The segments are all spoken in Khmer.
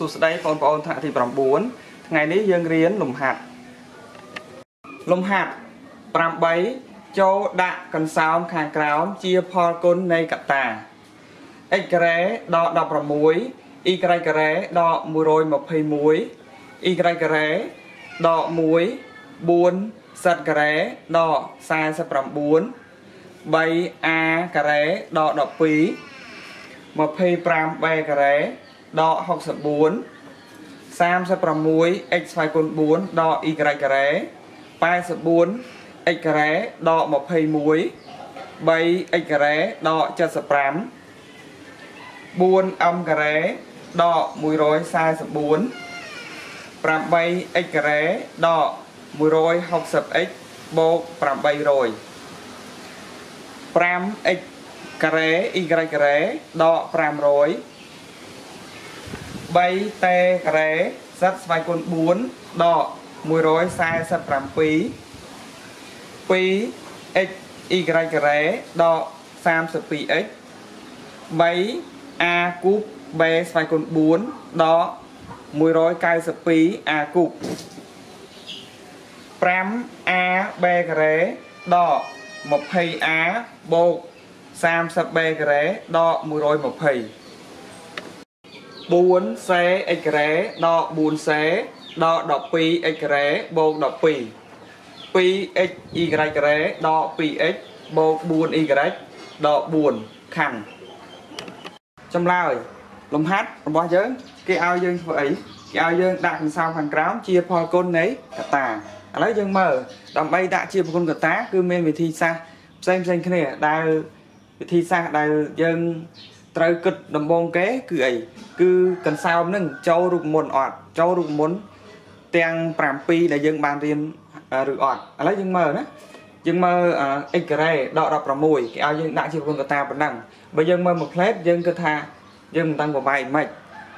សួស្តីបងប្អូនថ្នាក់ទី9ថ្ងៃនេះយើងរៀនលំហាត់លំហាត់8ចូលដាក់កន្សោមខាងក្រោមជាផលគុណនៃកតា x ការ៉េដក16 y ការ៉េដក121 y ការ៉េដក1 4 z ការ៉េដក49 3a ការ៉េដក12 25b ការ៉េ ដក64 36 x ស្វ័យគុណ4ដក y ការ៉េ84 x ការ៉េដក21 3x ការ៉េដក75 4m ការ៉េដក144 8x ការ៉េដក 160x បូក800 5x ការ៉េ y ការ៉េដក500 3t ការ៉េសិតស្វ័យគុណ4ដក147 2x y ការ៉េដក 32x 3a គូប b ស្វ័យគុណ4ដក 192a គូប 5a b ការ៉េដក 20a បូក 30b ការ៉េដក120 4c x ការ៉េដក 4c ដក 12x ការ៉េបូក12 2x y ការ៉េដក 2x បូក 4y ដក4ខណ្ឌចម្លើយលំហាត់របស់យើង គេឲ្យយើងធ្វើអីគេឲ្យយើងដាក់កន្សោមខាងក្រោមជាផលគុណនៃកតាឥឡូវយើងមើលដើម្បីដាក់ជាផលគុណកតា គឺមានវិធីសាស្ត្រផ្សេងផ្សេងគ្នាដែលវិធីសាស្ត្រដែលយើង ត្រូវគិតដំបូងគេគឺអីគឺកន្សោមនឹងចូលរូបមន្តអត់ចូលរូបមន្តទាំង7ដែលយើងបានរៀនឬអត់ឥឡូវយើងមើលណាយើងមើល x ការ៉េដក16គេឲ្យយើងដាក់ជាប្រព័ន្ធកតាប៉ុណ្ណឹងបើយើងមើលមួយផ្លេតយើងគិតថាយើងមិនដឹងប្របែកមិន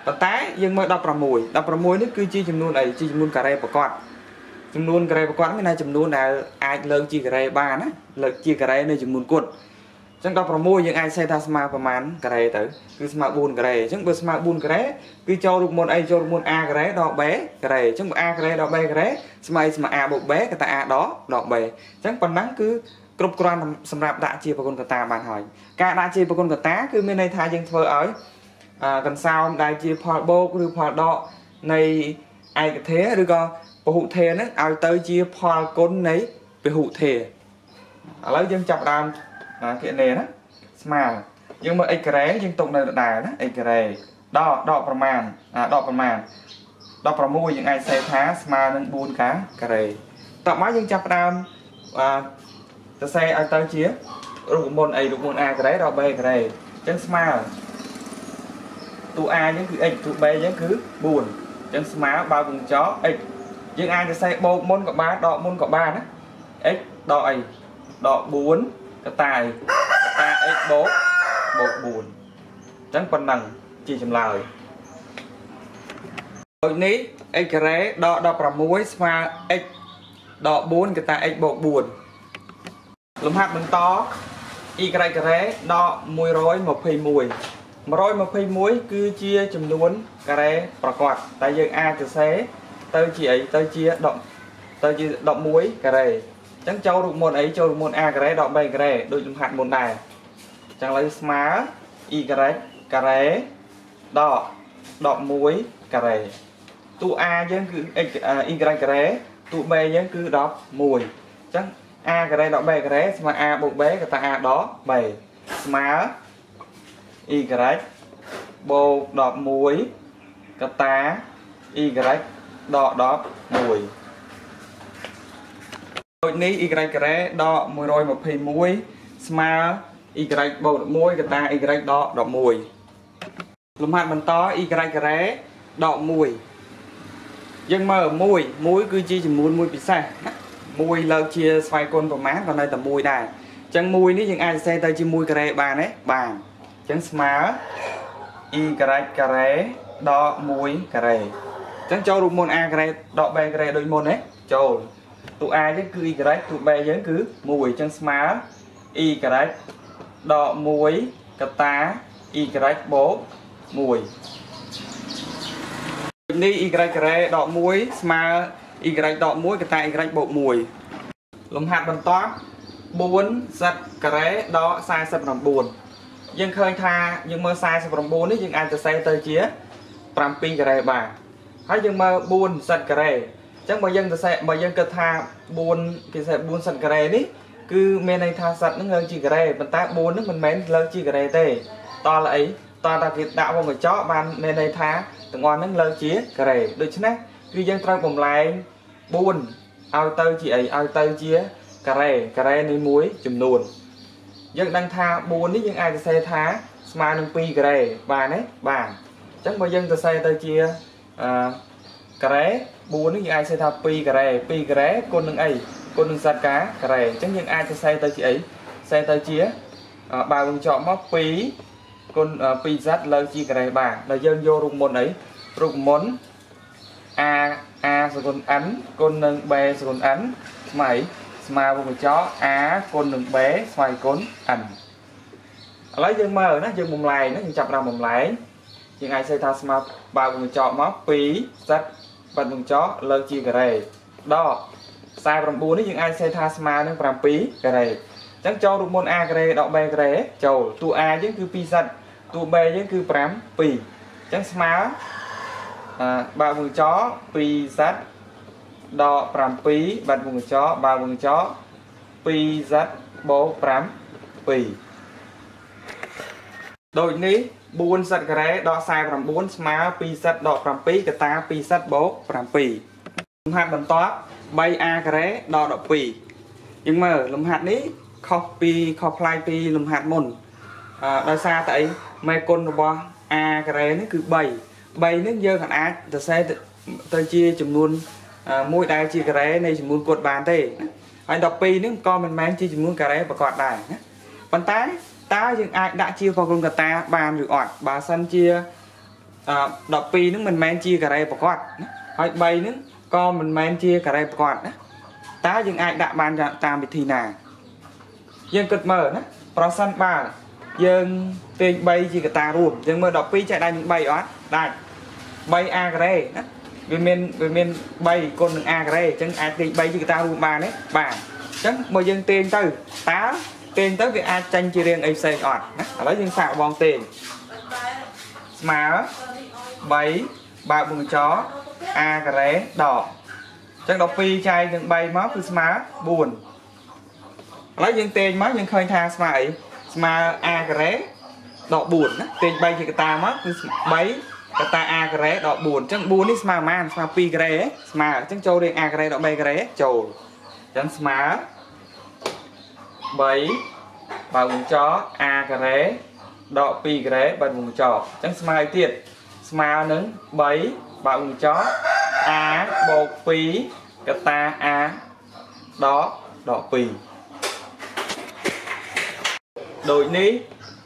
ប៉ុន្តែយើងមើល16 16នេះគឺជាចំនួនអីជាចំនួនការ៉េប្រកបចំនួនការ៉េប្រកបមានតែចំនួនដែលអាចលើកជាការ៉េបានណាលើកជាការ៉េនៅចំនួនគុណអញ្ចឹង16យើងអាចសេថាស្មើប្រមាណការ៉េទៅគឺស្មើ4ការ៉េអញ្ចឹងបើស្មើ4ការ៉េគឺចូលរូបមន្តអីចូលរូបមន្ត a ការ៉េដក b ការ៉េអញ្ចឹងបើ a ការ៉េដក b ការ៉េស្មើស្មើ a បូក b កតា a ដកដក b អញ្ចឹងប៉ុណ្ណឹងគឺគ្រប់គ្រាន់សម្រាប់ដាក់ជាប្រគុណកតាបានហើយការដាក់ជាប្រគុណកតាគឺមានន័យថាយើងធ្វើឲ្យកន្សោមដែលជាផលបូកឬផលដកនៃឯកធាឬក៏ពហុធាហ្នឹងឲ្យទៅជាផលគុណនៃពហុធាឥឡូវយើងចាប់ដើម គណនេណាស្មើយើងមើល x ការ៉េយើងទុកនៅដដែលណា x ការ៉េដកដកប្រមាណអាដកប្រមាណ16យើងអាចសេថាស្មើនឹង4កាការ៉េតោះមកយើងចាប់ផ្ដើមអាសរសេរឲ្យទៅជារូបមន្តអីរូបមន្ត a ការ៉េដល់ b ការ៉េអញ្ចឹងស្មើតួ a យើងគឺ x តួ b យើងគឺ4អញ្ចឹងស្មើបើកវងចោ x យើងអាចសរសេរបូកមុនក៏បានដកមុនក៏បានណា x ដកអីដក4 កតាយកតា x បូកបូក4អញ្ចឹងប៉ុណ្ណឹងជាចម្លើយដូចនេះ x ការ៉េដក16ស្មើ x ដក4កតា x បូក4លំហាត់បន្ត y ការ៉េដក121 121គឺជាចំនួនការ៉េប្រកបតែយើងអាចសរសេរទៅជាអីទៅជា10ទៅជា11ការ៉េអញ្ចឹងចូលរូបមន្តអីចូលរូបមន្ត a ការ៉េដក b ការ៉េដូចលំហាត់មុនដែរអញ្ចឹងឥឡូវស្មើ y ការ៉េដក11ការ៉េតួ a យើងគឺ x y ការ៉េតួ b យើងគឺ11អញ្ចឹង a ការ៉េដក b ការ៉េស្មើ a បូក b កតា a ដក b ស្មើ y បូក11កតា y ដក11 ដូចនេះ y ការ៉េដក121ស្មើ y បូក11កតា y ដក11លំហាត់បន្ត y ការ៉េដក1យើងមើល1 1គឺជាចំនួនមួយពិសេសណា1លើកជាស្វ័យគុណប្រមាណក៏នៅតែ1ដែរអញ្ចឹង1នេះយើងអាចសរសេរទៅជា1ការ៉េបានទេបានអញ្ចឹងស្មើ y ការ៉េដក1ការ៉េអញ្ចឹងចូលរូបមន្ត a ការ៉េដក b ការ៉េដូចមុនទេចូល តួ a យើងគឺ y តួ b យើងគឺ1អញ្ចឹងស្មើ y ដក1កតា y បូក1នេះ y ការ៉េដក1ស្មើ y ដក1កតា y បូក1លំហាត់បន្ទាប់4សិតការ៉េដក49យើងឃើញថាយើងមើល49នេះយើងអាចសរសេរទៅជា7ការ៉េបានហើយយើងមើល4សិតការ៉េអញ្ចឹងបើយើងសរសេរបើយើងគិតថា4គេសរសេរ4សិតការ៉េនេះគឺមានន័យថាសិតហ្នឹងលើកជាការ៉េប៉ុន្តែ4ហ្នឹងមិនមែនលើកជាការ៉េទេតើអីតើតាគេដាក់វងកញ្ចក់បានមានន័យថាទាំងអស់ហ្នឹងលើកជាការ៉េដូច្នេះគឺយើងត្រូវបំលែង4ឲ្យទៅជាអីឲ្យទៅជាការ៉េការ៉េនេះមួយចំនួនយើងដឹងថា4នេះយើងអាចសរសេរថាស្មើនឹង2ការ៉េបានទេបានអញ្ចឹងបើយើងសរសេរទៅជាអឺ ការ៉េ4នេះយើងអាចសរសេរថា2ការ៉េ2ការ៉េគុណនឹងអីគុណនឹងសត្វការការ៉េអញ្ចឹងយើងអាចសរសេរទៅជាអីសរសេរទៅជាបើវងចប់មក2គុណ2 z លើជាការ៉េបានដល់យើងយករូបមន្តអីរូបមន្ត a a សគុណ n គុណនឹង b សគុណ n ស្មើស្មើវងកញ្ចក់ a គុណនឹង b ស្មើគុណ n ឥឡូវយើងមើលណាយើងបំលែងណាយើងចាប់ដើមបំលែងយើងអាចសេថាស្មើបើវងកញ្ចក់មក2សិត បាត់វងកញ្ចក់លើកជាការ៉េដក49នេះយើងអាចសេថាស្មើនឹង7ការ៉េអញ្ចឹងចូលរូបមន្ត a ការ៉េដក b ការ៉េចូលតួ a យើងគឺ2សិតតួ b យើងគឺ5 2អញ្ចឹងស្មើបើកវងច2សិតដក7បាត់វងចបើកវងច2សិតបូក5 2ដូចនេះ 4សិតការ៉េដក49ស្មើ2សិតដក7កតា2សិតបូក7លំហាត់បន្ទាប់ 3a ការ៉េដក12យើងមើលលំហាត់នេះខុសពីខុសប្លែកពីលំហាត់មុនអឺដោយសារតែអីមេគុណរបស់ a ការ៉េនេះគឺ3 3នេះយើងអាចសរសេរទៅជាចំនួនមួយដែលជាការ៉េនៃចំនួនគុតបានទេហើយ12នេះក៏មិនមែនជាចំនួនការ៉េប្រកបដែរណាប៉ុន្តែ តើយើងអាចដាក់ជាប្រគុណកតាបានឬអត់បើសិនជា12នឹងមិនមែនជាការ៉េប្រកបណាហើយ3នឹងក៏មិនមែនជាការ៉េប្រកបណាតើយើងអាចដាក់បានតាមវិធីណាយើងគិតមើលណាប្រសិនបើយើងទាញ3ជាកតារួមយើងមើល12ចែកដៃនឹង3អត់ដាច់ 3a ការ៉េណាវាមានវាមាន3គុណនឹង a ការ៉េអញ្ចឹងអាចទាញ3ជាកតារួមបានទេបានអញ្ចឹងបើយើងទាញទៅតើ ទាញទៅវាអាចចាញ់ជារៀងអីផ្សេងអត់ណាឥឡូវយើងសាកបងទាញស្មើ3បើកបង្ច a ការ៉េដកអញ្ចឹង12ចែកនឹង3មកគឺស្មើ4ឥឡូវយើងទាញមកយើងឃើញថាស្មើអីស្មើ a ការ៉េដក4ណាទាញ3ជាកតាមកគឺ3កតា a ការ៉េដក4អញ្ចឹង4នេះស្មើប៉ុន្មានស្មើ2ការ៉េស្មើអញ្ចឹងចូលរៀង a ការ៉េដក3ការ៉េចូលអញ្ចឹងស្មើ 3បើវងច a ការ៉េដក2ការ៉េបើវងចអញ្ចឹងស្មើឲ្យទៀតស្មើនឹង3បើវងច a បូក2កតា a ដកដក2ដូចនេះ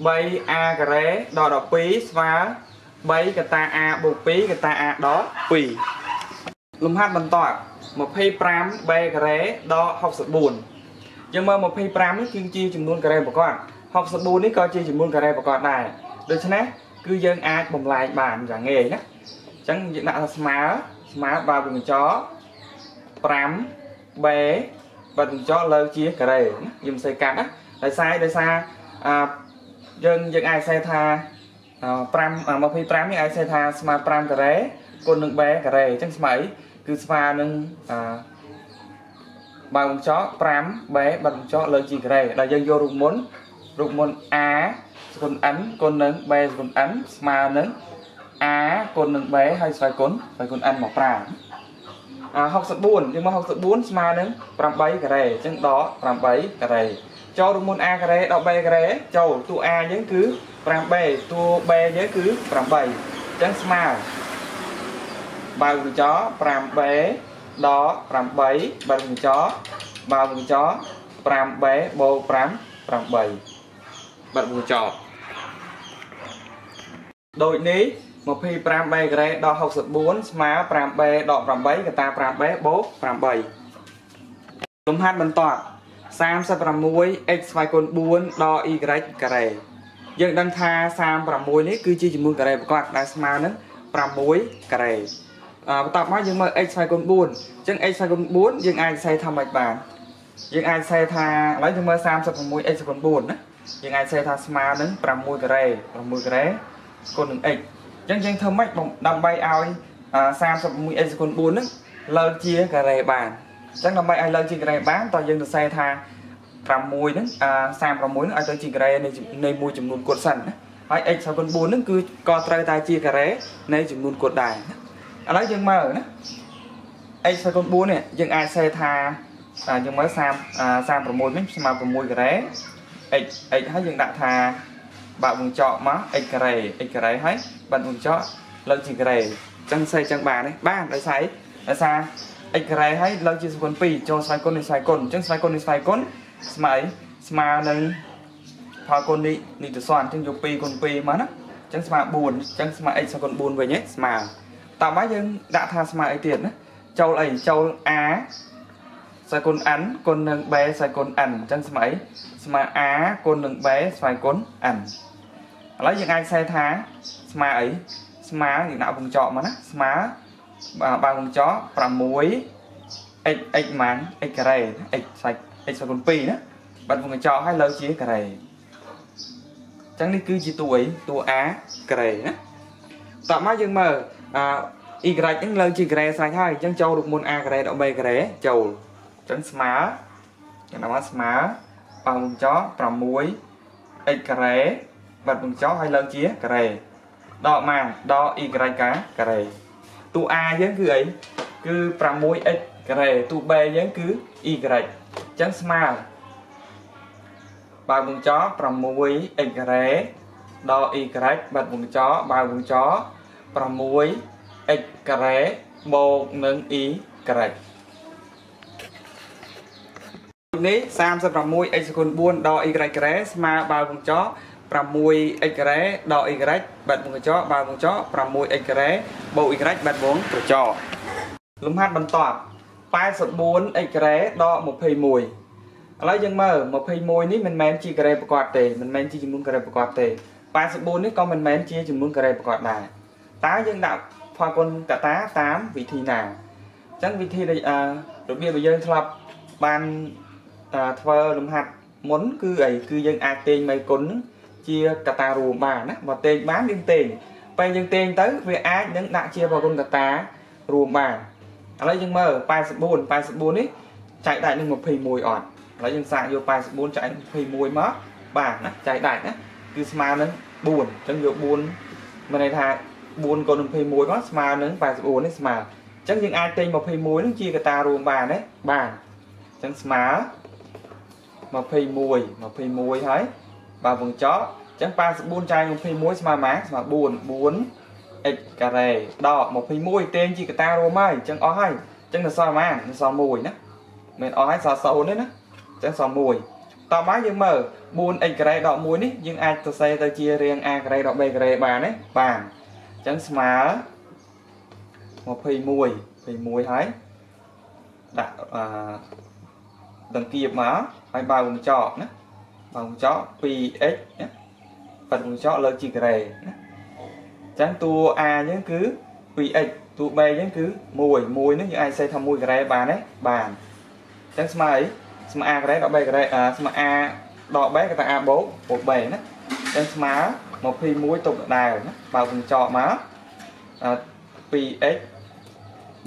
3a ការ៉េដល់12ស្មើ3កតា a បូក2កតា a ដល់2លំហាត់បន្ទាប់ 25b ការ៉េដល់64 យើងមើល25នេះគឺជាចំនួនការ៉េប្រកប64នេះក៏ជាចំនួនការ៉េប្រកបដែរដូច្នេះគឺយើងអាចបំលែងបានយ៉ាងងាយណាអញ្ចឹងយើងដាក់ថាស្មើស្មើបើវិញ្ច 5b បើវិញ្ចលើជាការ៉េយើងមិនស្អីកាត់ណាដោយសារដោយសារអឺយើងយើងអាចសេថា5 25នេះអាចសេថាស្មើ5ការ៉េគុណនឹង b ការ៉េអញ្ចឹងស្មើគឺស្មើនឹងអឺ បើវងចក 5b បើវងចកលើជាការ៉េដែលយើងយករូបមន្តរូបមន្ត a សគុណ n គុណនឹង b សគុណ n ស្មើនឹង a គុណនឹង b ហើយស្វ័យគុណស្វ័យគុណ n មកប្រើអា64យើងមក64ស្មើនឹង8ការ៉េអញ្ចឹងដក8ការ៉េចូលរូបមន្ត a ការ៉េដល់ b ការ៉េចូលតួ a យើងគឺ 5b តួ b យើងគឺ8អញ្ចឹងស្មើបើកញ្ចក់ 5b ដល់8បើកញ្ចក់បើកញ្ចក់ 5b បូក5 8បើកញ្ចក់ដូចនេះ 25b ការ៉េដល់64ស្មើ 5b ដល់8កតា 5b បូក8លំហាត់បន្ទាប់ 36x ស្វ័យគុណ4ដល់ y ការ៉េយើងដឹងថា36នេះគឺជាចំនួនការ៉េប្រកបដែលស្មើនឹង6ការ៉េអ បន្ទាប់មកយើងមើល x ស្វ័យគុណ4អញ្ចឹង x ស្វ័យគុណ4យើងអាចសេថាម៉េចបានយើងអាចសេថាឥឡូវយើងមើល 36x គុណ4ណាយើងអាចសេថាស្មើនឹង6ការ៉េ6ការ៉េគុណនឹង x អញ្ចឹងយើងធ្វើម៉េចដើម្បីឲ្យ 36x គុណ4ហ្នឹងលើកជាការ៉េបានអញ្ចឹងដើម្បីឲ្យលើកជាការ៉េបានតើយើងទៅសេថា6ហ្នឹងអា36ហ្នឹងឲ្យទៅជាការ៉េនៃនៃមួយចំនួនគត់សិនណាហើយ x គុណ4ហ្នឹងគឺក៏ត្រូវតែជាការ៉េនៃចំនួនគត់ដែរ ឥឡូវយើងមើលណា x គុណ4នេះយើងអាចសេថាយើងមើល30 36នេះស្មើ6ការ៉េ x x ហើយយើងដាក់ថាបើកវងចកមក x ការ៉េ x ការ៉េហើយបើកវងចកលើកជាការ៉េអញ្ចឹងសេចឹងបានទេបានដោយសារដោយសារ x ការ៉េហើយលើកជាសគុណ2ចូលស្វ័យគុណនៃស្វ័យគុណអញ្ចឹងស្វ័យគុណនៃស្វ័យគុណស្មើស្មើនឹងផលគុណនេះនេះទៅសនអញ្ចឹងយក2គុណ2មកណាអញ្ចឹងស្មើ4អញ្ចឹងស្មើ x គុណ4វិញស្មើ តោះមកយើងដាក់ថាស្មើអីទៀតណាចូលអីចូល a ស្វ័យគុណ n គុណនឹង b ស្វ័យគុណ n អញ្ចឹងស្មើស្មើ a គុណនឹង b ស្វ័យគុណ n ឥឡូវយើងអាចសេថាស្មើអីស្មើយើងដាក់វងចកមកណាស្មើបើវងចក6 x x ម៉ាន x ការ៉េ x ស្វ័យ x ស្វ័យគុណ2ណាបាត់វងកញ្ចក់ឲ្យលើជាការ៉េអញ្ចឹងនេះគឺជាតួអីតួ a ការ៉េណាតោះមកយើងមើល អា y ហ្នឹងលើជាការ៉េស្រេចហើយអញ្ចឹងចូលរូបមន្ត a ការ៉េដល់ b ការ៉េចូលអញ្ចឹងស្មើគេថាស្មើបើវងកញ្ចក់6 x ការ៉េបាត់វងកញ្ចក់ឲ្យលើជាការ៉េដកម៉ានដក y ការ៉េតួ a យើងគឺអីគឺ 6x ការ៉េតួ b យើងគឺ y អញ្ចឹងស្មើបើវងច 6x ការ៉េដល់ y បាត់វងចបើវងច 6x ការ៉េបូកនឹង y ការ៉េនេះ 36x គុណ4ដល់ y ការ៉េស្មើបើវងច 6x ការ៉េដល់ y បាត់វងកញ្ចក់បើវងកញ្ចក់ 6x ការ៉េបូក y បាត់វងកញ្ចក់លំហាត់បន្ទាប់ 84x ការ៉េដល់21ឥឡូវយើងមើល21នេះមិនមែនជាការ៉េប្រកបទេមិនមែនជាចំនួនការ៉េប្រកបទេ84នេះក៏មិនមែនជាចំនួនការ៉េប្រកបដែរ តើយើងដាក់ផលគុណកតាតាមវិធីណាអញ្ចឹងវិធីរបៀបដែលយើងធ្លាប់បានធ្វើលំហាត់មុនគឺអីគឺយើងអាចទាញមេគុណជាកតារួមបានណាបើទាញបានយើងទាញពេលយើងទាញទៅវាអាចនឹងដាក់ជាផលគុណកតារួមបានឥឡូវយើងមើល84 84នេះចែកដាច់នឹង21អត់ឥឡូវយើងសាកយក84ចែក21មកបាទណាចែកដាច់ណាគឺស្មើនឹង4អញ្ចឹងយក4មានន័យថា 4កូន21មកស្មើនឹង84នេះស្មើអញ្ចឹងយើងអាចទិញ21នឹងជាកតារួមបានទេបានអញ្ចឹងស្មើ21 21ហើយបើវងចោអញ្ចឹង84ចែក21ស្មើម៉ាស្មើ4 4 x ការ៉េដក21ទេងជាកតារួមហើយអញ្ចឹងអស់ហើយអញ្ចឹងនៅសល់ម៉ានៅសល់1ណាមិនអស់ហើយសល់0ទេណាចឹងសល់1តោះមកយើងមើល 4x ការ៉េដក1នេះយើងអាចសរសេរទៅជារាង a ការ៉េដក b ការ៉េបានទេបានអញ្ចឹងស្មើ21 21ហើយដាក់អឺដង្គៀបមកហើយបើវងចកណាបើវងចក 2x ណាបាត់វងចកលើកជាការ៉េណាអញ្ចឹងតួ a យើងគឺ 2x តួ b យើងគឺ1 1នេះយើងអាចសេថា1ការ៉េបានទេបានអញ្ចឹងស្មើអីស្មើ a ការ៉េដក b ការ៉េស្មើ a ដក b ក៏ថា a បូកបូក b ណាចឹងស្មើ 21ទុកដដែលណាបើកញ្ចក់មក 2x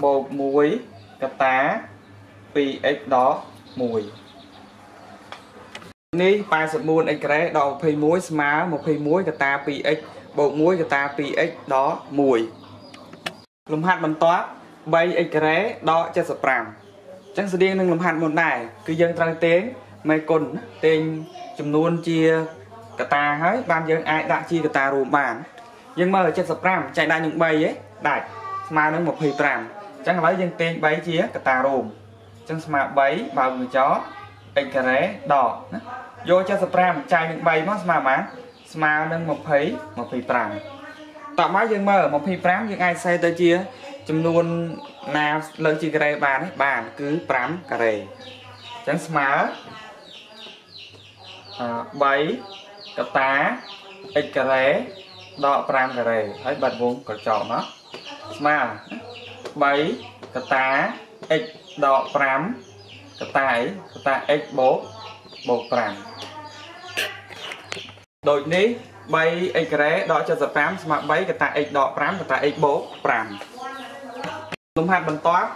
បូក1កតា 2x ដក1នេះ 84x ការ៉េដក21ស្មើ21កតា 2x បូក1កតា 2x ដក1លំហាត់បន្ទាប់ 3x ការ៉េដក75ចឹងស្តៀងនឹងលំហាត់មុនដែរគឺយើងត្រូវតេងមេគុណតេងចំនួនជា កតាហើយបានយើងអាចដាក់ជាកតារួមបានយើងមើល75ចែកដាក់នឹង3ហ៎ដាច់ស្មើនឹង25អញ្ចឹងឥឡូវយើងតេង3ជាកតារួមអញ្ចឹងស្មើ3បើកញ្ចក់ x ការ៉េដកណាយក75ចែកនឹង3មកស្មើប៉ុន្មានស្មើនឹង20 25តោះមកយើងមើល25យើងអាចសេទៅជា ចំនួនណាលើជាការ៉េបានទេបានគឺ5ការ៉េអញ្ចឹងស្មើ3 កតា x ការ៉េដក5ការ៉េហើយបាត់វងកញ្ចក់មកស្មើ3កតា x ដក5កតាអីកតា x បូកបូក5ដូចនេះ 3x ការ៉េដក75ស្មើ3កតា x ដក5កតា x បូក5លំហាត់បន្ទាប់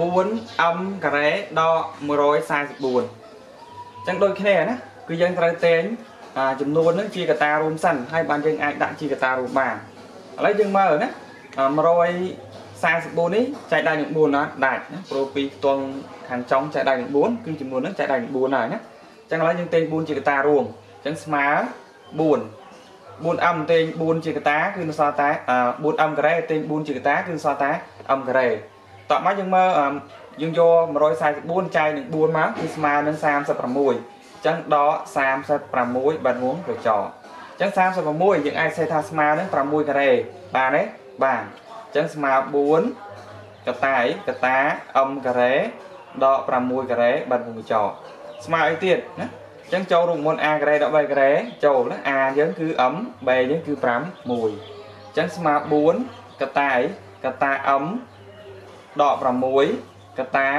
4m ការ៉េដក144អញ្ចឹងដូចគ្នាណាគឺយើងត្រូវតែង ចំនួនហ្នឹងជាកតារួមសិនហើយបានយើងអាចដាក់ជាកតារួមបានឥឡូវយើងមើលណា144នេះចែកដៃនឹង4ណាដាច់ណាព្រោះពីផ្ទង់ខាងចុងចែកដៃនឹង4គឺចំនួនហ្នឹងចែកដៃនឹង4ហើយណាអញ្ចឹងឥឡូវយើងតែង4ជាកតារួមអញ្ចឹងស្មើ4 4m តែង4ជាកតាគឺនៅសល់តែ 4m ការ៉េតែង4ជាកតាគឺនៅសល់តែ m ការ៉េតោះមកយើងមើលយើងយក144ចែកនឹង4មកគឺស្មើនឹង36 ចឹងដក36បាត់មុំកញ្ចក់ចឹង36យើងអាចសេថាស្មើនឹង6ការ៉េបានទេបានចឹងស្មើ4កតាយកតា m ការ៉េដក6ការ៉េបាត់មុំកញ្ចក់ស្មើអីទៀតណាចឹងចូលរូបមន្ត a ការ៉េដក3ការ៉េចូលណា a យើងគឺ m b យើងគឺ5 1ចឹងស្មើ4កតាយកតា m ដក6កតា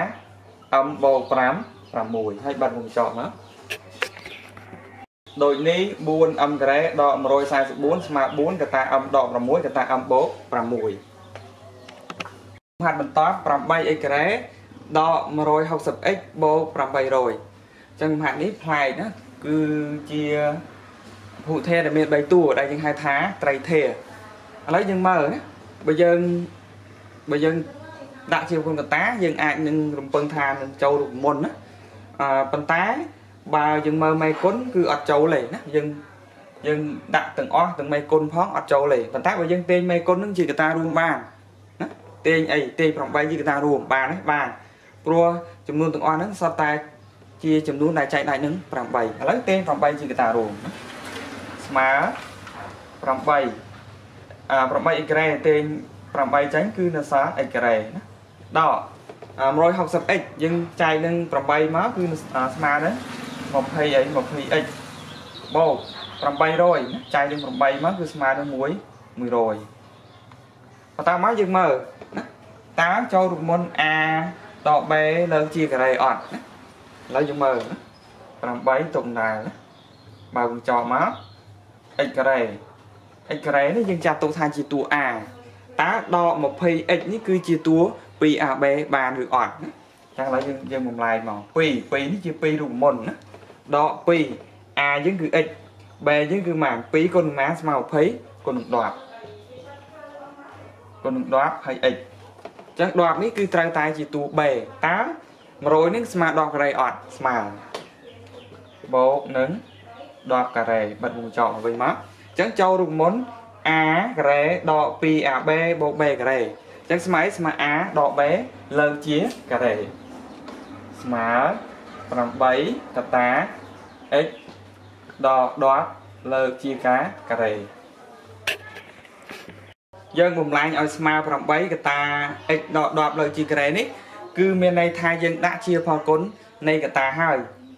m បូក5 6ហើយបាត់មុំកញ្ចក់មក ដូចនេះ 4m ការ៉េដក144ស្មើ4កតា m ដក6កតា m បូក6ហាត់បន្ត 8x ការ៉េដក 160x បូក800អញ្ចឹងហាត់នេះប្លែកណាគឺជាភូធេដែលមាន3តួដែលយើងហៅថាត្រីធេឥឡូវយើងមើលណាបើយើងបើយើងដាក់ជាគុណកតាយើងអាចនឹងរំពឹងថានឹងចូលរូបមន្តណាអឺប៉ុន្តែ បើយើងមើលមេគុណគឺអត់ចូលទេណាយើងយើងដាក់ទាំងអស់ទាំងមេគុណផងអត់ចូលទេប៉ុន្តែបើយើងទាញមេគុណនឹងជាកតារួមបានណាទាញអីទាញ8ជាកតារួមបានទេបានព្រោះចំនួនទាំងអស់ហ្នឹងសុទ្ធតែជាចំនួនដែលចែកដាច់នឹង8ឥឡូវទាញ8ជាកតារួមស្មើ8អា8អ៊ីក្រេទាញ8ចាញ់គឺនៅសល់អ៊ីក្រេណាដល់ 160x យើងចែកនឹង8មកគឺស្មើនឹង 20អី 20x បូក800ចែកនឹង8មកគឺស្មើនឹង1 100បន្តមកយើងមើលណាតើចូលរូបមន្ត a ត b លើជាការ៉េអត់ណាឥឡូវយើងមើលណា8ទុកដែរណាបើយើងចោលមក x ការ៉េ x ការ៉េនេះយើងចាត់ទុកថាជាតួ a តើដក 20x នេះគឺជាតួ 2ab បានឬអត់ណាចឹងឥឡូវយើងយើងបំលែងមក2 2នេះជា2រូបមន្តណា ដក2 a យើងគឺ x b យើងគឺម៉ាន2គុណនឹងម៉ានស្មើ20គុណនឹង10គុណនឹង10ហើយ x ចឹង10នេះគឺត្រូវតែជាតួ b តើ100នេះស្មើ10ការ៉េអត់ស្មើបូកនឹង10ការ៉េបិទវងចោលមកវិញមកចឹងចូលរូបមន្ត a ការ៉េដក 2ab បូក b ការ៉េចឹងស្មើស្មើ a ដក b លើជាការ៉េស្មើ8កតា x ដល់10លើកជាការការ៉េយើងបំលែងឲ្យស្មើ8កតា x ដល់10លើកជាការ៉េនេះគឺមានន័យថាយើងដាក់ជាផលគុណនៃកតាហើយ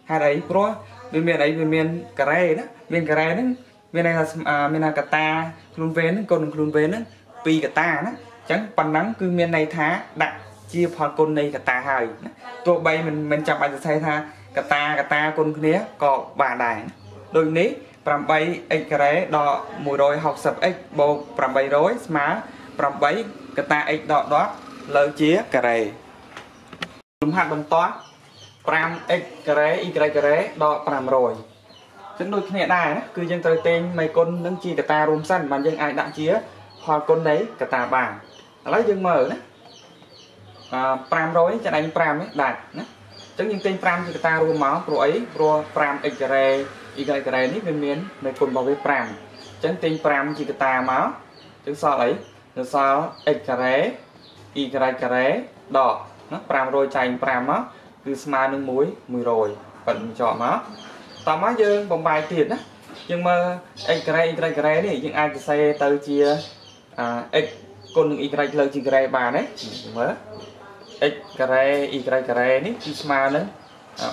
ហេតុអីព្រោះវាមានអីវាមានការ៉េណាមានការ៉េហ្នឹងមានន័យថាមានថាកតាខ្លួនវេនហ្នឹងគុណនឹងខ្លួនវេនហ្នឹង2កតាណាអញ្ចឹងប៉ុណ្ណឹងគឺមានន័យថាដាក់ជាផលគុណនៃកតាហើយណាទោះបីមិនមិនចាំបាច់សរសេរថា កតាកតាគុណគ្នាក៏បានដែរដូចនេះ 8x ការ៉េដល់ 160x បូក800ស្មើ8កតា x ដក10លើជាការ៉េលំហាត់បន្ទាប់ 5x ការ៉េ y ការ៉េដល់500ចឹងដូចគ្នាដែរណាគឺយើងត្រូវតេញមេគុណនឹងជាកតារួមសិនបានយើងអាចដាក់ជាផលគុណនៃកតាបានឥឡូវយើងមើលណា500ចាក់ដៃ5នេះដាច់ណា អញ្ចឹងយើងទិញ5ជាកតារួមមកព្រោះអីព្រោះ 5x ការ៉េ y ការ៉េនេះវាមាននៅគុណរបស់វា5អញ្ចឹងទិញ5ជាកតាមកអញ្ចឹងសល់អីនៅសល់ x ការ៉េ y ការ៉េដកណា500ចែក5មកគឺស្មើនឹង1 100ប៉ិនចោលមកតោះមកយើងបំបាយទៀតណាយើងមើល x ការ៉េ y ការ៉េនេះយើងអាចសរសេរទៅជា x គុណនឹង y លើជាការ៉េបានទេមើល x ការ៉េ y ការ៉េនេះគឺស្មើនឹង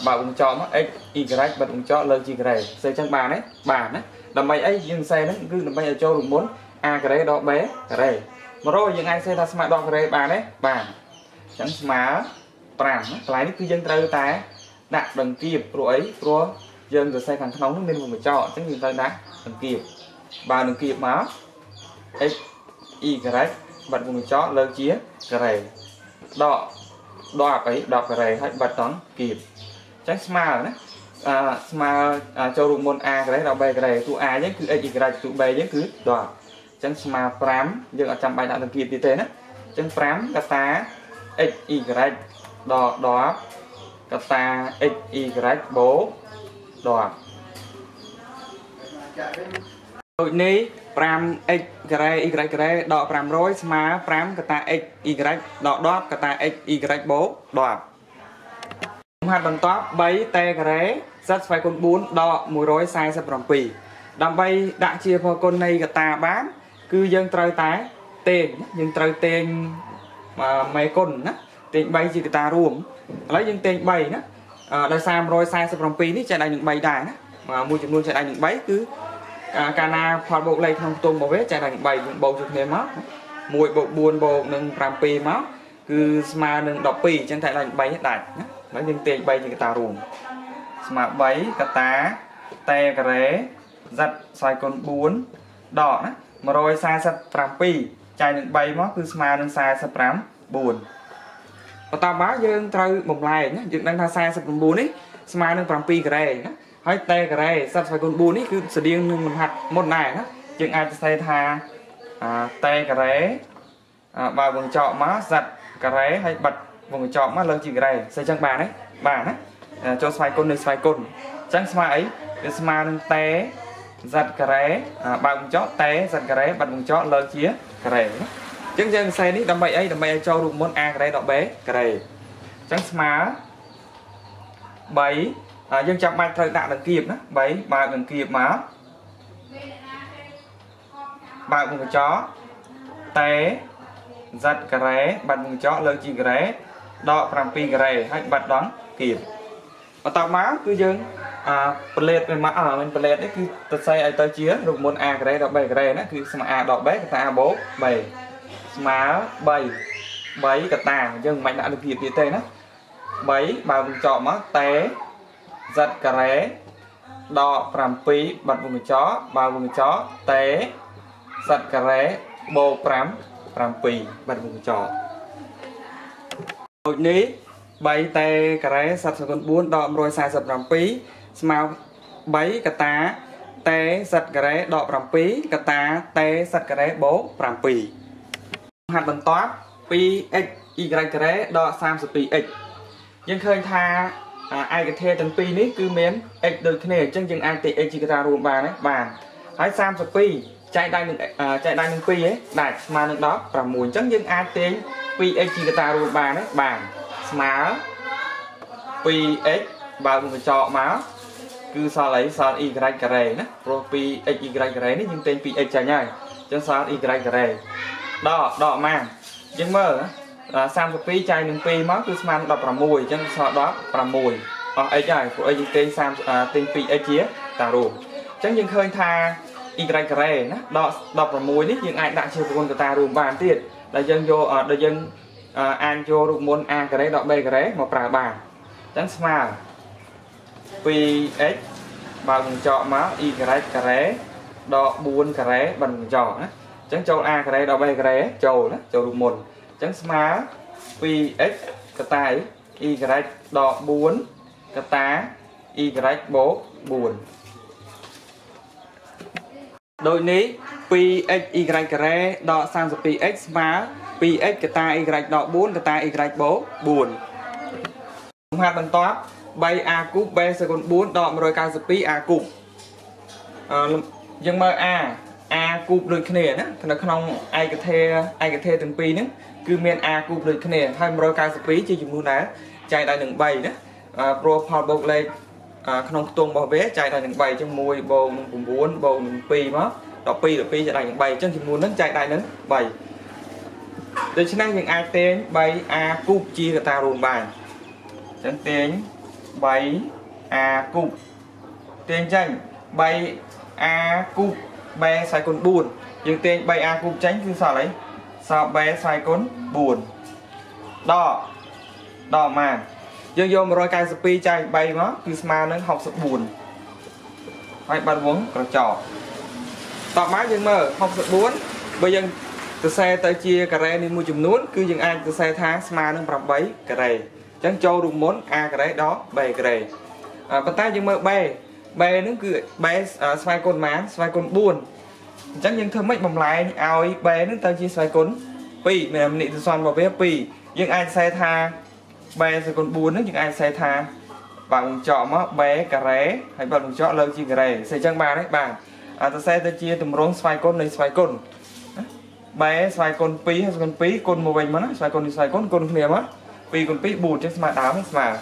បើវងចោលមក x y បិទវងចោលលើ g ការ៉េផ្សេងចឹងបានទេបានណាដើម្បីអីយើងសរសេរហ្នឹងគឺដើម្បីឲ្យចូលរមុន a ការ៉េដល់ b ការ៉េអ100យើងអាចសេថាស្មើ10ការ៉េបានទេបានអញ្ចឹងស្មើ5ណាកន្លែងនេះគឺយើងត្រូវតែដាក់ដង្កៀបព្រោះអីព្រោះយើងសរសេរខាងក្នុងនោះមានមុខបញ្ចោអញ្ចឹងយើងត្រូវដាក់ដង្កៀបបើដង្កៀបមក x y បាត់មុខបញ្ចោលើកជាការ៉េដក 10អី10ការ៉េហើយបាត់តង់គៀបអញ្ចឹងស្មើណាអឺស្មើចូលរូបមន្ត a ការ៉េដល់ b ការ៉េតួ a យើងគឺ x y តួ b យើងគឺ10អញ្ចឹងស្មើ5យើងអត់ចាំបាច់ដាក់ដង្កៀបទៀតទេណាអញ្ចឹង5កតា x y ដល់10កតា x y បូក10 ដូចនេះ 5x ការ៉េ y ការ៉េដក500ស្មើ5កតា x y ដក10កតា x y បូក10មហាត់បន្ទាប់3តេការ៉េសិតស្វ័យគុណ4ដក147ដើម្បីដាក់ជាផលគុណនៃកតាបាន គឺយើងត្រូវតែតេងយើងត្រូវតេងមេគុណណាតេង3ជាកតារួមឥឡូវយើងតេង3ណាដោយ347នេះចែកដៃនឹង3ដែរណាមួយចំនួនចែកដៃនឹង3គឺ កាលណាផលបូកលេខក្នុងខ្ទង់របស់វាចែកដល់3យើងបូកជួយគ្នាមក1បូក4បូកនឹង7មកគឺស្មើនឹង12អញ្ចឹងតែដល់3ដាច់ណាហើយយើងទាញ3ជាកតារួមស្មើ3កតាតេការ៉េ z ស្វ័យគុណ4ដកណា147ចែកនឹង3មកគឺស្មើនឹង45 4បន្តមកយើងត្រូវបំលែងណាយើងដឹងថា49នេះស្មើនឹង7ការ៉េណា ហើយតេការ៉េសិតស្វ័យគុណ4នេះគឺស្តៀងនឹងលំហាត់មុនដែរណាយើងអាចសរសេរថាតេការ៉េបើវងចកមកសិតការ៉េហើយបិទវងចកមកលើជាការ៉េស្អីចឹងបានទេបានណាចូលស្វ័យគុណនៃស្វ័យគុណអញ្ចឹងស្មើអីវាស្មើនឹងតេសិតការ៉េបើវងចកតេសិតការ៉េបិទវងចកលើជាការ៉េណាអញ្ចឹងយើងសរសេរនេះដើម្បីអីដើម្បីឲ្យចូលរូបមន្ត a ការ៉េដល់ b ការ៉េអញ្ចឹងស្មើ3 យើងចាំបាច់ត្រូវដាក់ដង្កៀបណា3បើកដង្កៀបមកបើកមុខកញ្ចក់តេហ្សាត់ការ៉េបាត់មុខកញ្ចក់លើជីការ៉េដក7ការ៉េហើយបាត់ដងគៀបបន្តមកគឺយើងអាប្លេតវាមកអឺមិនប្លេតនេះគឺទៅសេឲ្យទៅជារូបមន្ត A ការ៉េដល់ B ការ៉េណាគឺស្មើ A ដល់ B កតា A បូក B ស្មើ3 3កតាយើងមិនបាច់ដាក់លំភាពទៀតទេណា3បើយើងចកមកតេ z ការ៉េដក7បាត់វងកញ្ចក់បើវងកញ្ចក់តេ z ការ៉េបូក5 7បាត់វងកញ្ចក់ដូចនេះ3តេការ៉េសត្វសគុណ4ដក147ស្មើ3កតាតេសត្វការ៉េដក7កតាតេសត្វការ៉េបូក7ហាត់បន្ទាប់ 2x y ការ៉េដក 32x យើងឃើញថា ឯកធាតុទាំងពីរនេះគឺមាន x ដូចគ្នាអញ្ចឹងយើងអាចទាញ x ជាកតារួមបានទេបានហើយ32ចែកដៃនឹងចែកដៃនឹង2ឯងដាច់ស្មើនឹង16អញ្ចឹងយើងអាចទាញ 2x ជាកតារួមបានទេបានស្មើ 2x បើកមុខកញ្ចក់មកគឺសល់អីសល់ y ការ៉េណាព្រោះ 2x y ការ៉េនេះយើងទាញ 2x ចាញ់ហើយអញ្ចឹងសល់ y ការ៉េដកដកម៉ាយើងមើល 32ចែកនឹង2មកគឺស្មើនឹង16អញ្ចឹងសល់16អស់ x ហើយព្រោះ x យើងទាញ30ទាញ 2x ជាតារួមអញ្ចឹងយើងឃើញថា y ការ៉េណាដក16នេះយើងអាចដាក់ជាប្រព័ន្ធកតារួមបានទៀតដែលយើងយកដែលយើងអាចយករូបមន្ត a ការ៉េដក b ការ៉េមកប្រើបានអញ្ចឹងស្មើ 2x បើកបញ្ចក់មក y ការ៉េដក4ការ៉េបន្តបញ្ចក់ណាអញ្ចឹងចូល a ការ៉េដក b ការ៉េចូលណាចូលរូបមន្ត អញ្ចឹងស្មើ 2x កតា y ដក4កតា y បូក4ដូចនេះ 2x y ការ៉េដក 32x ស្មើ 2x កតា y ដក4កតា y បូក4លំហាត់បន្ទាប់ 3a គូប b សកុន4ដក 192a គូបអឺយើងមើល a a គូបដូចគ្នាណានៅក្នុងឯកធាឯកធាទាំងពីរហ្នឹង គឺមាន a គូបដូចគ្នាហើយ192ជាចំនួនដែរចែកដោយនឹង3ណាព្រោះផលបូកលេខក្នុងខ្ទង់របស់វាចែកដោយនឹង3អញ្ចឹង1បូកនឹង9បូកនឹង2មក12 12ចែកដោយនឹង3អញ្ចឹងចំនួនហ្នឹងចែកដោយនឹង3ដូច្នេះយើងអាចទាញ 3a គូបជាកតារួមបានអញ្ចឹងទាញ 3a គូបទាញចេញ 3a គូប b សាយគុណ4យើងទាញ 3a គូបចេញគឺសល់អី សល់ b ស្វ័យគុណ4ដកដកម៉ានយើងយក192ចែក3មកគឺស្មើនឹង64ហើយបាត់វងក្រចកតបមកយើងមើល64បើយើងសរសេរទៅជាការ៉េនេះមួយចំនួន គឺយើងអាចសរសេរថាស្មើនឹង8ការ៉េអញ្ចឹងចូលរូបមុន a ការ៉េដល់ b ការ៉េប៉ុន្តែយើងមើល b b ហ្នឹងគឺ b ស្វ័យគុណប៉ុន្មានស្វ័យគុណ4 អញ្ចឹងយើងធ្វើម៉េចបំលែងឲ្យ b ហ្នឹងទៅជាស្វ័យគុណ2មាននិតិសន្នរបស់វា2យើងអាចសរសេរថា b ស្វ័យគុណ4ហ្នឹងយើងអាចសរសេរថាបើវងចកមក b ការ៉េហើយបើវងចកលើកជាការ៉េស្អីចឹងបានទេបាទអាសរសេរទៅជាទម្រង់ស្វ័យគុណនៃស្វ័យគុណបែស្វ័យគុណ2ហើយស្វ័យគុណ2គុណមកវិញមកណាស្វ័យគុណនេះស្វ័យគុណគុណគ្នាមក2គុណ2 4ចឹងស្មើដើមស្មើឥ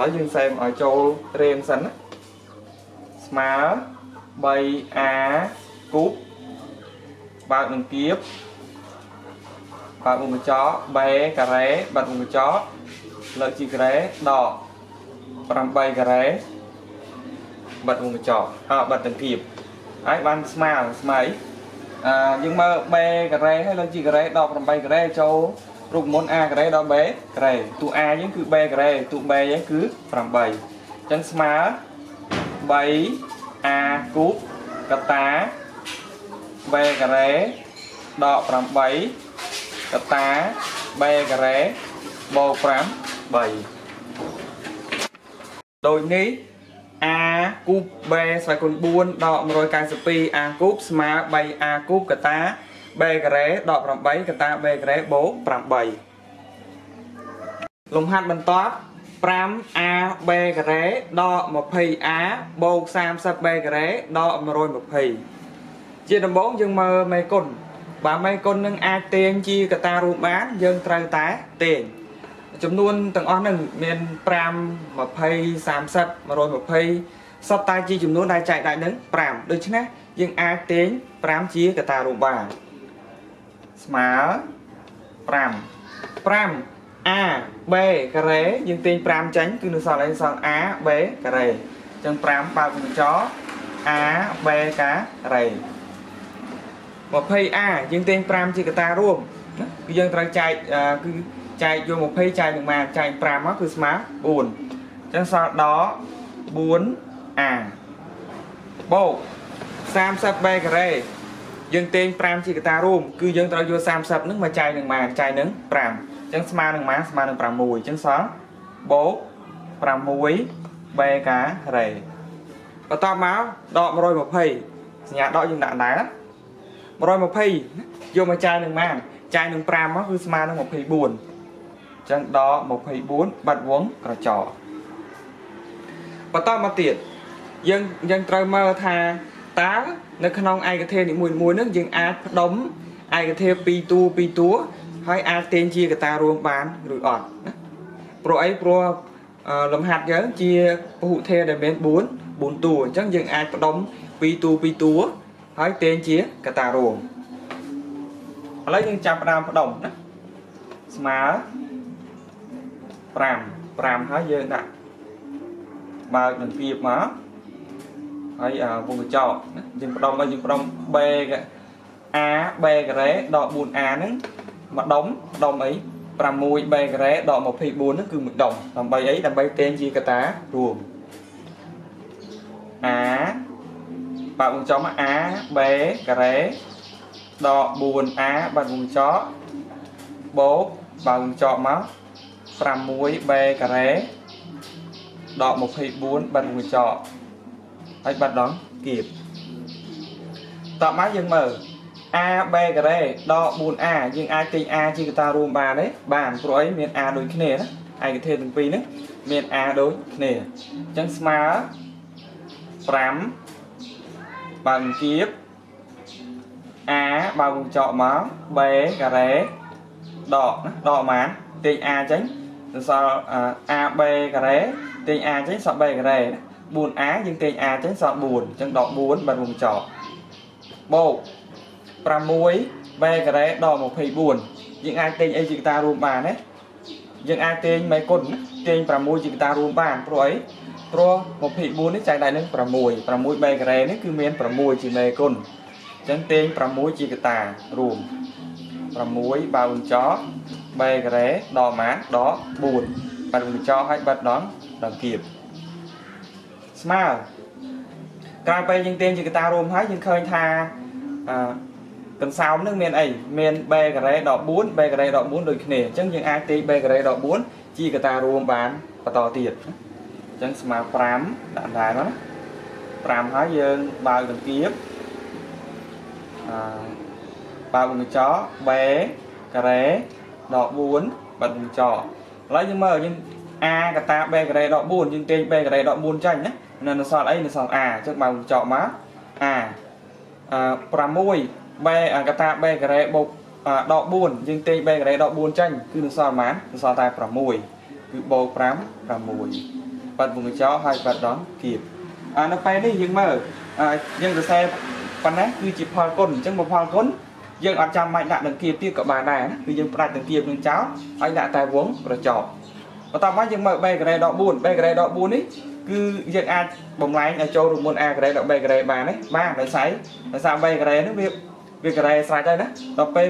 ឡូវយើងសែមឲ្យចូលរៀនសិនណាស្មើ 3a គូបបើកនឹងគៀបបើកមុខកញ្ចក់ b ការ៉េបើកមុខកញ្ចក់លើកជាការ៉េដក8ការ៉េបិទមុខកញ្ចក់អើបិទទាំងគៀបហើយបានស្មើស្មើអឺយើងមើល b ការ៉េហើយលើកជាការ៉េដក8ការ៉េចូលរូបមន្ត a ការ៉េដល់ b ការ៉េតួ a យើងគឺ b ការ៉េតួ b យើងគឺ8អញ្ចឹងស្មើ 3a គូបកតា b ការ៉េដក8កតា b ការ៉េបូក5 3ដូចនេះ a គូប b ស្វ័យគុណ4ដក192 a គូបស្មើ 3a គូបកតា b ការ៉េដក8កតា b ការ៉េបូក8លំហាត់បន្ទាប់ 5ab ការ៉េដក 20a បូក 30b ការ៉េដក120 ជាដំបូងយើងមើលមេគុណបើមេគុណនឹងអាចទាញជាកតារួមបានយើងត្រូវតែទាញចំនួនទាំងអស់នឹងមាន5 20 30 120សុទ្ធតែជាចំនួនដែលចែកដាច់នឹង5ដូច្នេះយើងអាចទាញ5ជាកតារួមបានស្មើ5 5 a b ការ៉េយើងទាញ5ចាញ់គឺនៅសល់អីសល់ a b ការ៉េអញ្ចឹង5បើកបញ្ច a b ការ៉េ 20a យើងទាញ5ជាកតារួមគឺយើងត្រូវចែកគឺចែកយក20ចែកនឹងមកចែក5មកគឺស្មើ4អញ្ចឹងសល់ដល់ 4a បូក 30b ការ៉េយើងទាញ5ជាកតារួមគឺយើងត្រូវយក30ហ្នឹងមកចែកនឹងមកចែកនឹង5ចឹងស្មើនឹងម៉ាស្មើនឹង6អញ្ចឹងសល់បូក 6 b ការ៉េបន្តមកដក120សញ្ញាដកយើងដាក់ដែរ 120យកមកចាយនឹងម៉ាចាយនឹង5មកគឺស្មើនឹង24អញ្ចឹងដក24បាត់វងក្រចកបន្តមកទៀតយើងយើងត្រូវមើលថាតើនៅក្នុងឯកទេសនីមួយៗនឹងយើងអាចផ្ដុំឯកទេស2តួ2តួហើយអាចទាញជាកតារួមបានឬអត់ណាព្រោះអីព្រោះលំហាត់យើងជាពហុធាដែលមាន4 4តួអញ្ចឹងយើងអាចផ្ដុំ2តួ2តួ ហើយទាញជាកតារួមឥឡូវយើងចាប់ផ្ដើមផ្ដុំណាស្មើ5 5ហើយយើងដាក់បើកនឹងគៀបមកហើយវងកញ្ចក់ណាយើងផ្ដុំមកយើងផ្ដុំ B A B ការ៉េដក 4A ហ្នឹងមួយដុំដុំអី 6 b ការ៉េដក24ហ្នឹងគឺមួយដុំដើម្បីអីដើម្បីទាញជាកតារួម a បើវងចំ a b ការ៉េដក 4a បើវងចកបូកបើវងចកមក 6 b ការ៉េដក24បើវងចកហើយបាត់ដងគៀបតបមកយើងមើល a b ការ៉េដក 4a យើងអាចទិញ a ជាកតារួមបានទេបានព្រោះអីមាន a ដូចគ្នាណាឯកទេសទាំងពីរហ្នឹងមាន a ដូចគ្នាអញ្ចឹងស្មើ5 បើគៀប a បើវងចកមក b ការ៉េដកណាដកប៉ុន្មានទិញ a ចេញសល់ a b ការ៉េទិញ a ចេញសល់ b ការ៉េ 4a យើងទិញ a ចេញសល់4អញ្ចឹងដក4បើវងចកបូក6 b ការ៉េដក24យើងអាចទាញអីជាកតារួមបានណាយើងអាចទាញមេគុណទាញ6ជាកតារួមបានព្រោះអី ព្រោះ24នេះចែកដៃនឹង6 6 b ការ៉េនេះគឺមាន6ជាមេគុណអញ្ចឹងទាញ6ជាកតារួម6បើបញ្ចោ3ការ៉េដកម៉ានដក4បាត់បញ្ចោឲ្យបាត់ដងដល់គៀបស្មើក្រោយពេលយើងទាញជាកតារួមហើយយើងឃើញថាអឺកន្សោមនឹងមានអីមាន b ការ៉េដក4 b ការ៉េដក4ដូចគ្នាអញ្ចឹងយើងអាចទាញ b ការ៉េដក4ជាកតារួមបានបន្តទៀតអញ្ចឹងស្មើ5ដាក់ដែរមកណា5ហើយយើងបើកដង្កៀបអឺបើកកញ្ចក់ b ការ៉េដក4បិទកញ្ចក់ឥឡូវយើងមើលយើង a កតា b ការ៉េដក4យើងទាញ b ការ៉េដក4ចាញ់ណានៅនៅសល់អីនៅសល់ a អញ្ចឹងបើកកញ្ចក់មក a អឺ6 b កតា b ការ៉េបូកដក4យើងទាញ b ការ៉េដក4ចាញ់គឺនៅសល់ប៉ុន្មាននៅសល់តែ6គឺបូក5 6 បាត់វងកញ្ចក់ហើយបាត់ដងគៀបអានៅពេលនេះយើងមើលយើងសរសេរប៉ុណ្ណាគឺជាផលគុណអញ្ចឹងមកផលគុណយើងអត់ចាំបាច់ដាក់ដង្កៀបទៀតក៏បានដែរណាគឺយើងផ្ដាច់ដង្កៀបនឹងចោលហើយដាក់តែវងក្រចប់បន្តមកយើងមើល b ការ៉េដក4 b ការ៉េដក4នេះគឺយើងអាចបំលែងឲ្យចូលរួមមុន a ការ៉េដល់ b ការ៉េបានទេបានដោយសារដោយសារ b ការ៉េនេះវាវាការ៉េស្រេចហើយណាដល់ពេល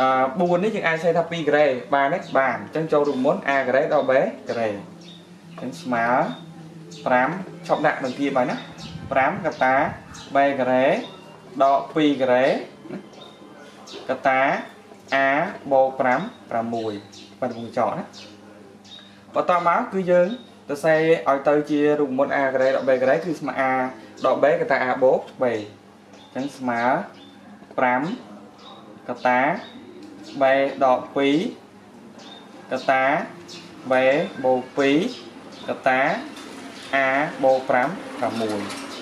អឺ4នេះយើងអាចសេថា2ការ៉េបានទេបានអញ្ចឹងចូលរួមមុន a ការ៉េដល់ b ការ៉េអញ្ចឹងស្មើ5ឈប់ដាក់នឹងគៀបហើយណា5កតា b ការ៉េដក2ការ៉េកតា a បូក5 6បាត់វងចោណាបន្តមកគឺយើងទៅសេឲ្យទៅជារូបមន្ត a ការ៉េដក b ការ៉េគឺស្មើ a ដក b កតា a បូក b អញ្ចឹងស្មើ5កតា b ដក2កតា b បូក2 កតា a បូក5 6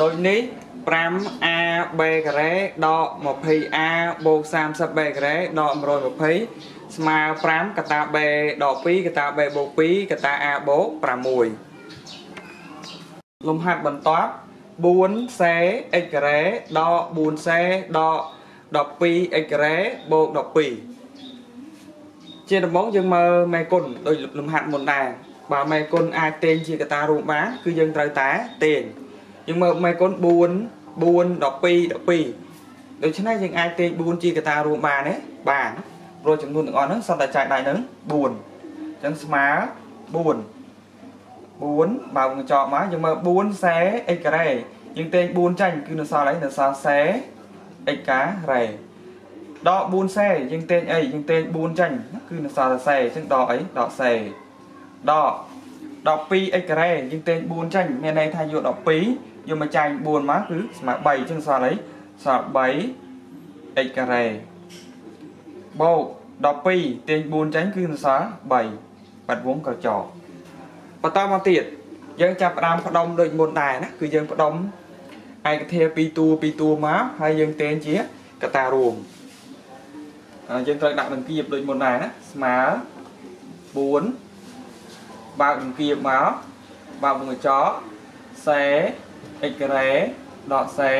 ដូចនេះ 5ab ការ៉េដក 20a បូក 30b ការ៉េដក120ស្មើ5កតា b ដក2កតា b បូក2កតា a បូក6លំហាត់បន្ទាប់4សេ x ការ៉េដក4សេដក 12x ការ៉េបូក12 ជាដំបូងយើងមើលមេគុណដោយលំហាត់មុនដែរបើមេគុណអាចតេញជាកតារួមបានគឺយើងត្រូវតែតេញយើងមើលមេគុណ4 4 12 12ដូច្នេះយើងអាចតេញ4ជាកតារួមបានទេបានព្រោះចំនួនទាំងអស់ហ្នឹងសុទ្ធតែចែកដៃនឹង4អញ្ចឹងស្មើ4 4បើកញ្ចក់មកយើងមើល4សេអិចការ៉េយើងទាញ4ចាញ់គឺនៅសល់អីនៅសល់សេអិចការ៉េ ដក4សេយើងទាញអីយើងទាញ4ចាញ់គឺនៅសល់សេអញ្ចឹងដកអីដកសេដក12អិចការ៉េយើងទាញ4ចាញ់មានន័យថាយក12យកមកចាញ់4មកគឺស្មើ3អញ្ចឹងសល់អីសល់3អិចការ៉េបូក12ទាញ4ចេញគឺនៅសល់3បាត់វងក្រចកបន្តមកទៀតយើងចាប់ផ្ដើមផ្ដុំដូចមុនដែរណាគឺយើងផ្ដុំឯកធាពីតួពីតួមកហើយយើងទាញជាកតារួម យើងត្រូវដាក់ដង្កៀបដូចមុនដែរណាស្មើ4បើកដង្កៀបមកបើកវងកញ្ចក់សេអិចការ៉េដកសេ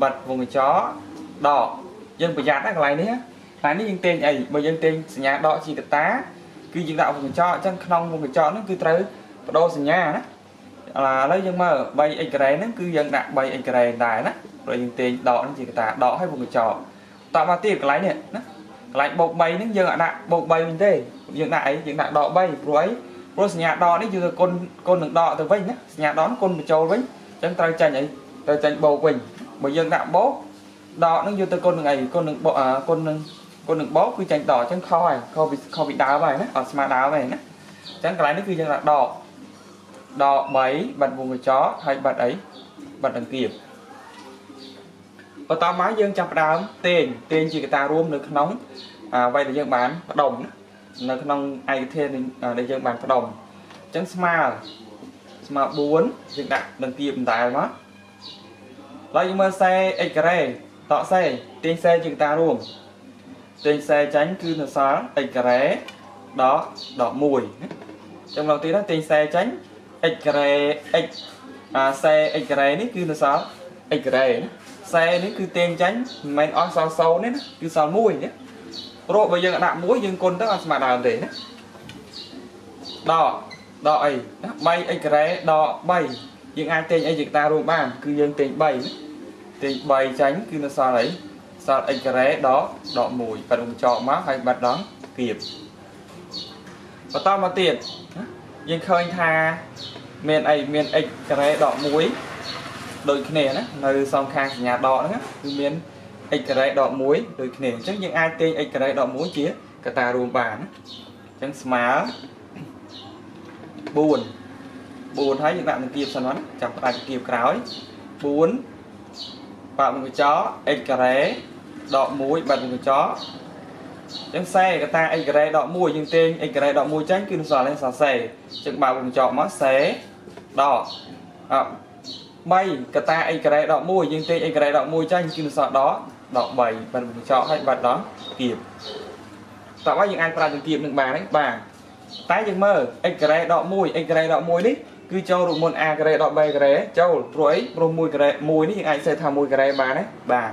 បាត់វងកញ្ចក់ដកយើងប្រយ័ត្នណាកន្លែងនេះណាតែនេះយើងទាញអីបើយើងទាញសញ្ញាដកជាកតាគឺយើងដាក់វងកញ្ចក់អញ្ចឹងក្នុងវងកញ្ចក់ហ្នឹងគឺត្រូវបដូរសញ្ញាណាឥឡូវយើងមើល 3x ការ៉េហ្នឹងគឺយើងដាក់ 3x ការ៉េដែរណាព្រោះយើងទាញដកហ្នឹងជាកតាដកឲ្យវងកញ្ចក់ តមកទៀតកន្លែងនេះណាកន្លែងបូក3ហ្នឹងយើងអាចដាក់បូក3វិញទេយើងដាក់អីយើងដាក់ដក3ព្រោះអីព្រោះសញ្ញាដកនេះគឺគុណគុណនឹងដកទៅវិញណាសញ្ញាដកគុណបញ្ចូលវិញអញ្ចឹងត្រូវចាញ់អីត្រូវចាញ់បូកវិញបើយើងដាក់បូកដកនឹងយកទៅគុណនឹងអីគុណនឹងគុណនឹងគុណនឹងបោកគឺចាញ់ដកអញ្ចឹងខុសហើយខុសពីខុសពីដើមហើយណាអត់ស្មើដើមទេណាអញ្ចឹងកន្លែងនេះគឺយើងដាក់ដកដក3បាត់វងកញ្ចក់ហើយបាត់អីបាត់ដង្កៀប បន្តមកយើងចាប់ផ្ដើមទាញទាញជាកតារួមនៅក្នុងអ្វីដែលយើងបានផ្ដុំនៅក្នុងឯកធាតុដែលយើងបានផ្ដុំអញ្ចឹងស្មើស្មើ4យើងដាក់ដង្កៀបបណ្ដាលមកហើយយើងមើលសេ x ការ៉េតកសេទាញសេជាកតារួមចេញខ្សែចាញ់គឺនៅសល់ x ការ៉េដកដក1ចាំឡងទៀតណាទាញខ្សែចាញ់ x ការ៉េ x អាខ្សែ x ការ៉េនេះគឺនៅសល់ x ការ៉េណាខ្សែនេះគឺទាញចាញ់មិនមែនអស់សល់0ទេណាគឺសល់1ណាព្រោះបើយើងដាក់1យើងគុណទៅអត់ស្មើដើមទេណាដកដកអីណា 3x ការ៉េដក3យើងអាចទាញអីជាកតារួមបានគឺយើងទាញ3ណាទាញ3ចាញ់គឺនៅសល់អីសល់ x ការ៉េដកដក1បាត់វងកញ្ចក់មកហើយបាត់ដងគៀបបន្តមកទៀតយើងឃើញថាមានអីមាន x ការ៉េដក1 ដូចគ្នាណានៅសងខាងសញ្ញាដកហ្នឹងគឺមាន x ការ៉េដក1ដូចគ្នាអញ្ចឹងយើងអាចទាញ x ការ៉េដក1ជាកតារួមបានអញ្ចឹងស្មើ4 4ហើយយើងដាក់នឹងគៀបសិនមកចាំផ្ដាច់គៀបក្រោយ4បាក់មុខកញ្ចក់ x ការ៉េដក1បាត់មុខកញ្ចក់អញ្ចឹងសេកតា x ការ៉េដក1យើងទាញ x ការ៉េដក1ចេញគឺនឹងសល់ឡើងសរសេរអញ្ចឹងបើកមុខកញ្ចក់មកសេដកអ 3កតា x ការ៉េដក1យើងទាញ x ការ៉េដក1ចេញគឺនឹងសល់ដកដក3បាត់មុខកញ្ចក់ហើយបាត់ដល់គៀបតើបើយើងអាចប្រើទាំងគៀបនឹងបានទេបាទតែយើងមើល x ការ៉េដក1 x ការ៉េដក1នេះគឺចូលរូបមន្ត a ការ៉េដក b ការ៉េចូលព្រោះអីព្រោះ1ការ៉េ1នេះយើងអាចសេថា1ការ៉េបានទេបាន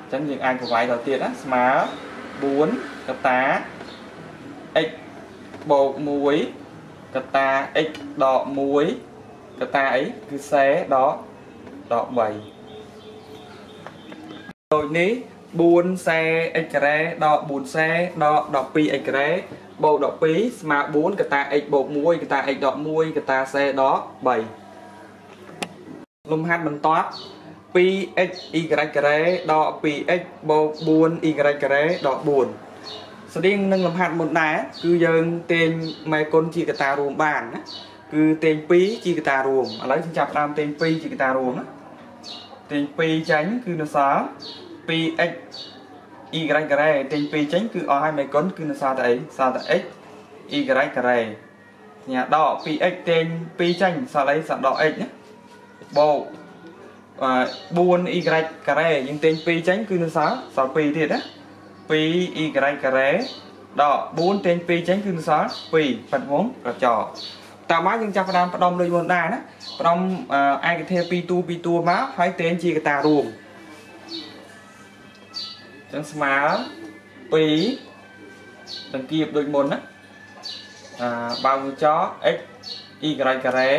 អញ្ចឹងយើងអាចប្រវាយទៅទៀតណាស្មើ4កតា x បូក1កតា x ដក1 កតាអីគឺសេដកដក3ដូចនេះ4សេ x ការ៉េដក4សេដក12 x ការ៉េបូក12ស្មើ4កតា x បូក1កតា x ដក1កតា c ដក3លំហាត់បន្ទាប់ 2x y ការ៉េដក 2x បូក 4y ការ៉េដក4ស្តៀងនឹងលំហាត់មុនដែរគឺយើងទាញម៉ែគុណជាកតារួមបានណា គឺទាញ2ជាកតារួមឥឡូវខ្ញុំចាប់ដើមទាញ2ជាកតារួមណាទាញ2ចាញ់គឺនៅសល់ 2x y ការ៉េទិញ2ចេញគឺអស់ហើយមេគុណគឺនៅសល់តែអីសល់តែ x y ការ៉េញ៉ាដក 2x ទិញ2ចេញសល់អីសល់ដក x ណាបូក 4y ការ៉េយើងទិញ2ចេញគឺនៅសល់សល់2ទៀតណា 2y ការ៉េដក4ទិញ2ចេញគឺនៅសល់2ប៉ាត់វងកញ្ចក់ តាមមកយើងចាប់ផ្ដើមផ្ដុំដូចមុនដែរណាផ្ដុំឯកធាតុ2តួ2តួមកហើយទិញជាកតារួមចឹងស្មើ2ដង្កៀបដូចមុនណាអាបើកចោ x y ការ៉េ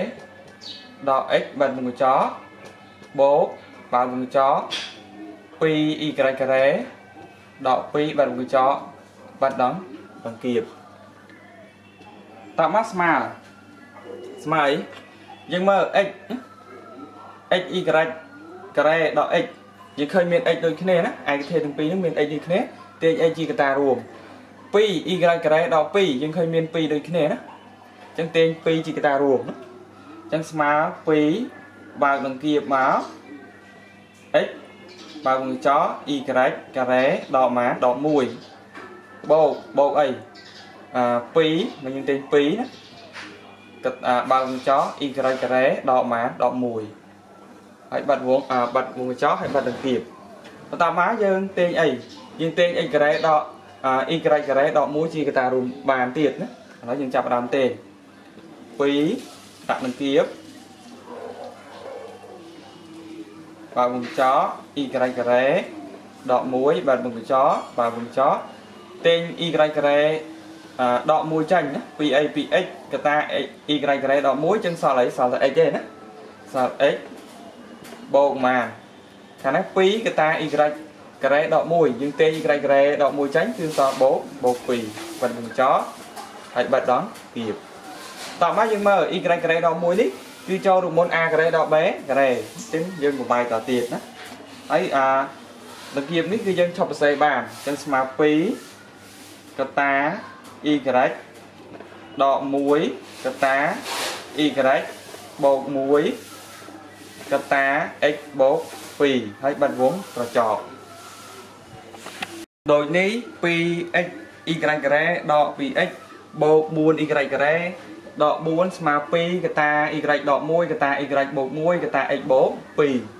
ដក x បាត់មុខចោបូកបើកមុខចោ 2y ការ៉េដក2បាត់មុខចោបាត់ដងដង្កៀបតើមកស្មើ ស្មើអីយើងមើល x x y ការ៉េដក x យើងឃើញមាន x ដូចគ្នាណាឯកធាតុទាំងពីរហ្នឹងមាន x ដូចគ្នាទាញ x ជាកតារួម2 y ការ៉េដល់2យើងឃើញមាន2ដូចគ្នាណាអញ្ចឹងទាញ2ជាកតារួមណាអញ្ចឹងស្មើ2បើកនឹងគៀបមក x បើកនឹងចោ y ការ៉េដល់ម៉ាដល់1បូកបូកអីអា2មកយើងទាញ2ណា បើកនឹងចោ y ការ៉េដល់ម៉ាដល់1ហើយបាត់វងបាត់វងកញ្ចក់ហើយបាត់ដង្កៀបបន្តមកយើងទាញអីយើងទាញ x ការ៉េដក y ការ៉េដក1ជាកតារួមបានទៀតណាឥឡូវយើងចាប់ផ្ដើមទាញ2ដាក់ដង្កៀបបើវងកញ្ចក់ y ការ៉េដក1បាត់វងកញ្ចក់បើវងកញ្ចក់ទាញ y ការ៉េ ដក1ចាញ់ណា 2a 2x កតា y ការ៉េដក1ចឹងសល់អីសល់តែ x ទេណាសល់ x បូកម៉ានខាងនេះ2កតា y ការ៉េដក1យើងទេ y ការ៉េដក1ចាញ់គឺសល់បូកបូក2បាត់បញ្ចោហើយបាត់ដងគៀបតោះមកយើងមើល y ការ៉េដក1នេះគឺចូលរូបមន្ត a ការ៉េដក b ការ៉េអញ្ចឹងយើងបំបាយតទៀតណាហើយអាលគៀបនេះគឺយើងឈប់សរសេរបានអញ្ចឹងស្មើ2កតា y ដក1កតា y បូក1កតា x បូក2ហើយបាត់វងត្រចប់ដូចនេះ 2x y ការ៉េដក 2x បូក 4y ការ៉េដក4ស្មើ2កតា y ដក1កតា y បូក1កតា x បូក2